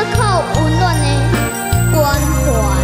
可靠温暖的关怀。